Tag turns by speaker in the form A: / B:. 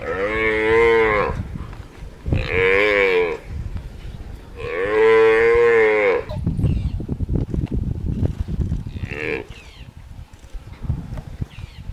A: Yeah.